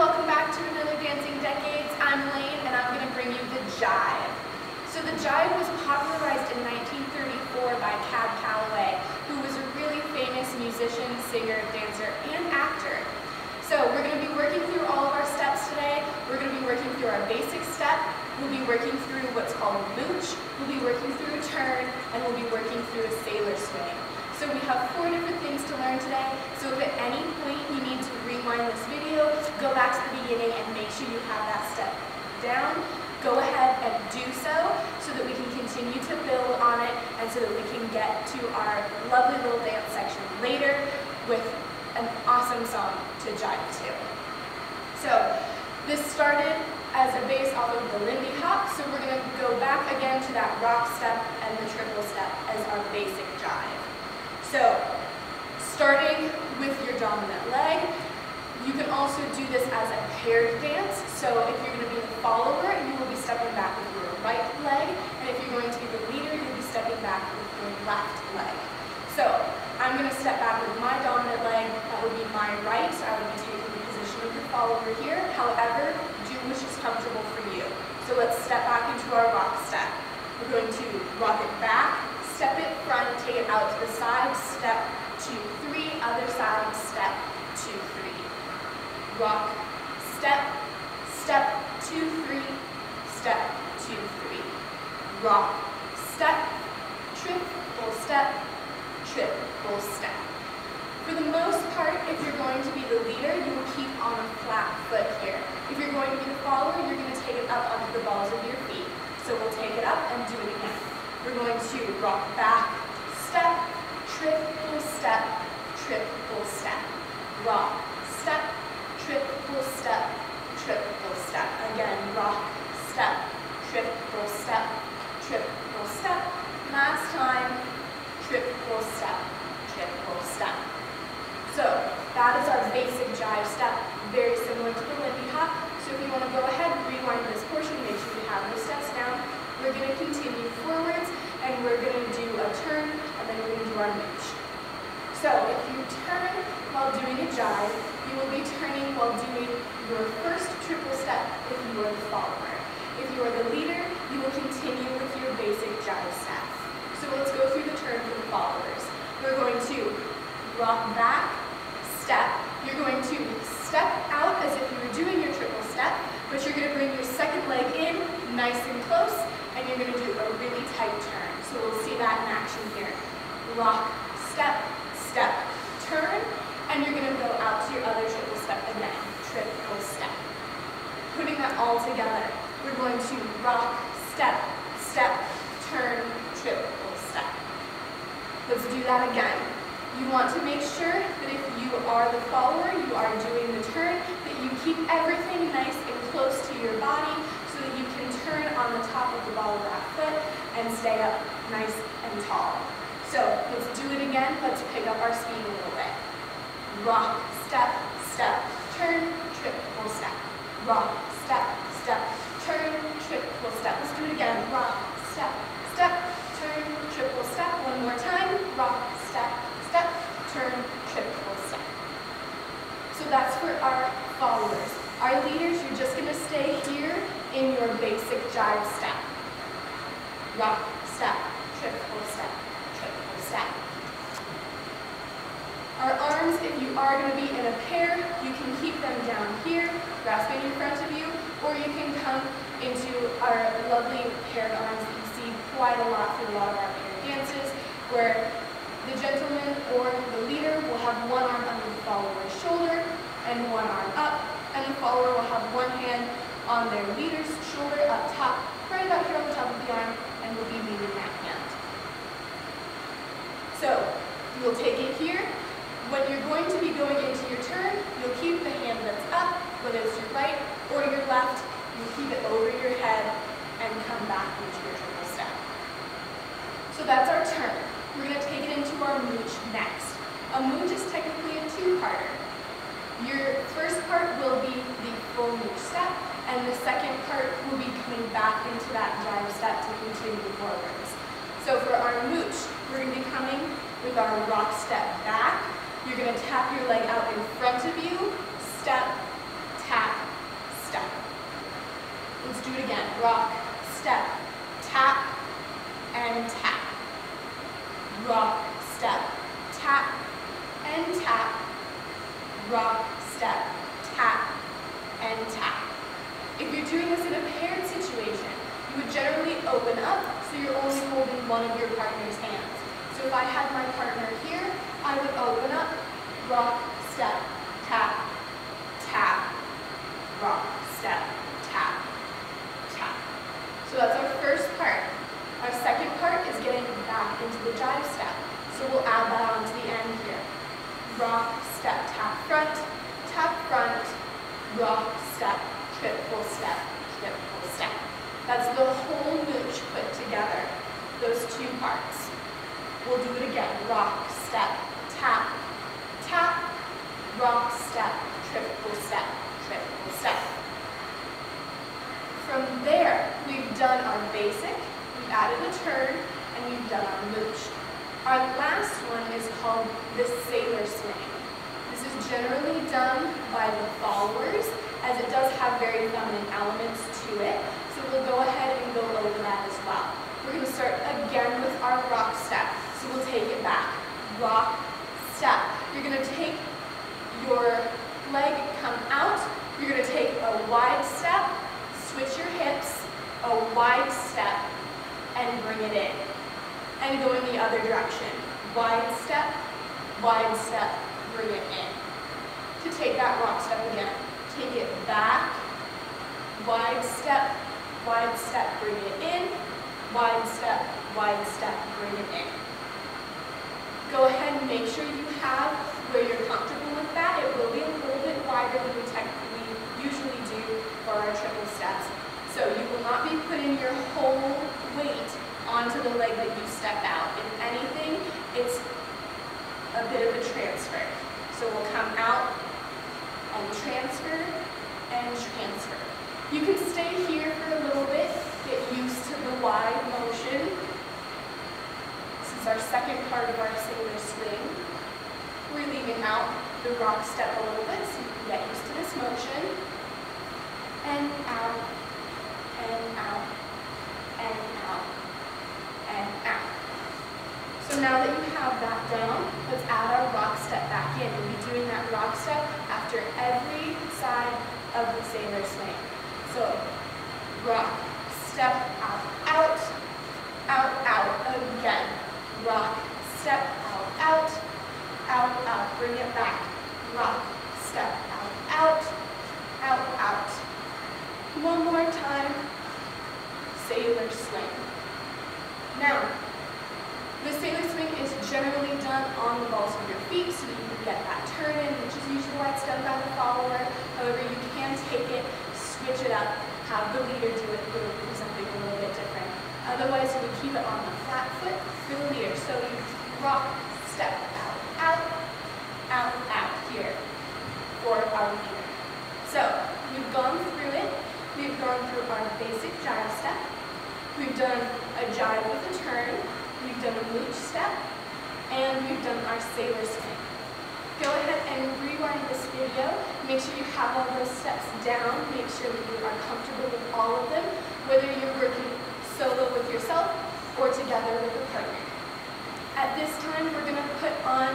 welcome back to another Dancing Decades. I'm Lane and I'm going to bring you the jive. So the jive was popularized in 1934 by Cab Calloway, who was a really famous musician, singer, dancer, and actor. So we're going to be working through all of our steps today. We're going to be working through our basic step. We'll be working through what's called a mooch. We'll be working through a turn, and we'll be working through a sailor swing. So we have four different things to learn today. So if at any point you need to rewind this video, go back to the beginning and make sure you have that step down. Go ahead and do so so that we can continue to build on it and so that we can get to our lovely little dance section later with an awesome song to jive to. So this started as a base off of the Lindy Hop, so we're going to go back again to that rock step and the triple step as our basic jive. So starting with your dominant leg, you can also do this as a paired dance. So if you're going to be the follower, you will be stepping back with your right leg. And if you're going to be the leader, you'll be stepping back with your left leg. So I'm going to step back with my dominant leg. That would be my right. I would be taking the position of the follower here. However, do which is comfortable for you. So let's step back into our rock step. We're going to rock it back, step it front, take it out to the side, step, two, three, other side, step, two, three. Rock, step, step, two, three, step, two, three. Rock, step, trip, full step, trip, full step. For the most part, if you're going to be the leader, you will keep on a flat foot here. If you're going to be the follower, you're going to take it up onto the balls of your feet. So we'll take it up and do it again. We're going to rock back, step, trip, full step, trip, full step. Rock, step, trip, full step, trip, full step. Again, rock, step, trip, full step, trip, full step. Last time, trip, full step, trip, full step. So that is our basic jive step, very similar to the Lindy Hop. So if you want to go ahead and rewind this portion, make sure you have those steps down. We're going to continue forwards, and we're going to do a turn, and So if you turn while doing a jive, you will be turning while doing your first triple step if you are the follower. If you are the leader, you will continue with your basic jive step. So let's go through the turn for the followers. We're going to rock back, step. You're going to step out as if you were doing your triple step, but you're going to bring your second leg in nice and close, and you're going to do a really tight turn. So we'll see that in action here. Rock, step, step, turn, and you're going to go out to your other triple step again. Triple step. Putting that all together, we're going to rock, step, step, turn, triple step. Let's do that again. You want to make sure that if you are the follower, you are doing the turn, that you keep everything nice and close to your body so that you can turn on the top of the ball of that foot and stay up nice and tall. So let's do it again. Let's pick up our speed a little bit. Rock, step, step, turn, trip, full step. Rock, step, step, turn, trip, full step. Let's do it again. Rock, step, step, turn, triple step. One more time. Rock, step, step, turn, triple step. So that's for our followers. Our leaders, you're just going to stay here in your basic jive step. Rock, step, triple step, Our arms, if you are going to be in a pair, you can keep them down here, grasping in front of you, or you can come into our lovely paired arms that you see quite a lot through a lot of our paired dances, where the gentleman or the leader will have one arm under the follower's shoulder and one arm up, and the follower will have one hand on their leader's shoulder up top, right about here on the top of the arm, and will be leading that hand. So, you'll take it here, when you're going to be going into your turn, you'll keep the hand that's up, whether it's your right or your left. You'll keep it over your head and come back into your triple step. So that's our turn. We're going to take it into our mooch next. A mooch is technically a two-parter. Your first part will be the full mooch step, and the second part will be coming back into that jive step to continue forwards. So for our mooch, we're going to be coming with our rock step back. You're gonna tap your leg out in front of you, step, tap, step. Let's do it again. Rock, step, tap, and tap. Rock, step, tap, and tap. Rock, step, tap, and tap. If you're doing this in a paired situation, you would generally open up so you're only holding one of your partner's hands. So if I had my partner here, I would open up, rock, step, tap, tap, rock, step, tap, tap. So that's our first part. Our second part is getting back into the jive step. So we'll add that on to the end here. Rock, step, tap front, tap front, rock, step, triple step, triple step. That's the whole mooch put together, those two parts. We'll do it again. Rock, step, tap, tap, rock, step, triple step, triple step. From there, we've done our basic, we've added a turn, and we've done our mooch. Our last one is called the sailor swing. This is generally done by the followers, as it does have very feminine elements to it. So we'll go ahead and go over that as well. We're going to start again with our rock step. So we'll take it back. Rock, step. You're going to take your leg, come out. You're going to take a wide step, switch your hips, a wide step, and bring it in. And go in the other direction. Wide step, wide step, bring it in. To take that rock step again. Take it back, wide step, wide step, bring it in, wide step, wide step, bring it in. Go ahead and make sure you have where you're comfortable with that. It will be a little bit wider than we, we usually do for our triple steps. So you will not be putting your whole weight onto the leg that you step out. If anything, it's a bit of a transfer. So we'll come out and transfer and transfer. You can stay here for a little bit, get used to the wide motion. This is our second part of our sailor swing. We're leaving out the rock step a little bit so you can get used to this motion. And out, and out, and out, and out. So now that you have that down, let's add our rock step back in. We'll be doing that rock step after every side of the sailor swing. So rock, step, out, out, out, out, again. Rock, step, out, out, out, out. Bring it back. Rock, step, out, out, out, out. One more time. Sailor swing. Now, the sailor swing is generally done on the balls of your feet so you can get that turn in, which is usually why it's done by the follower. However, you can take it switch it up, have the leader do it, do something a little bit different. Otherwise, you would keep it on the flat foot for the leader. So you rock, step, out, out, out, out here for our leader. So we've gone through it. We've gone through our basic jive step. We've done a jive with a turn. We've done a mooch step. And we've done our sailor swing go ahead and rewind this video. Make sure you have all those steps down. Make sure that you are comfortable with all of them, whether you're working solo with yourself or together with a partner. At this time, we're going to put on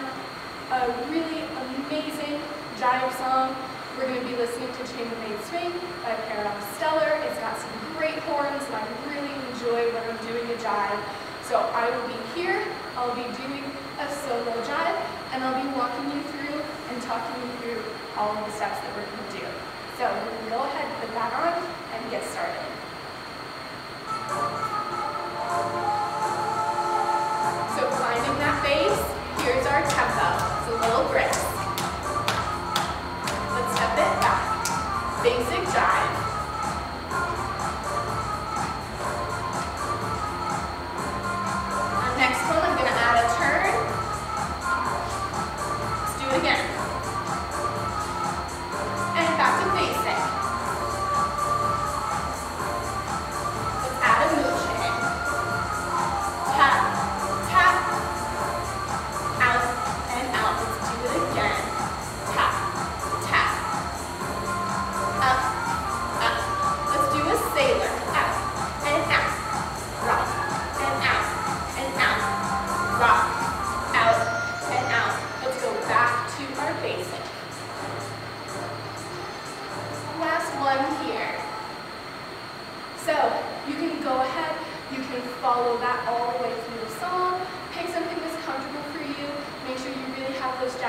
a really amazing jive song. We're going to be listening to Chambermaid Swing by Parov Stelar. It's got some great horns, and I really enjoy when I'm doing a jive. So I will be here, I'll be doing a solo jive, and I'll be walking you through and talking you through all of the steps that we're going to do. So we can go ahead, put that on, and get started. So finding that base, here's our tempo. Back.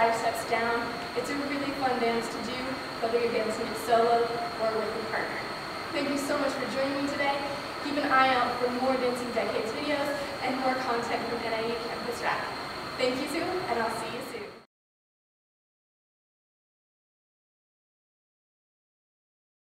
Steps down. It's a really fun dance to do, whether you're dancing it solo or with a partner. Thank you so much for joining me today. Keep an eye out for more Dancing Decades videos and more content from NAU Campus Rec. Thank you, Sue, and I'll see you soon.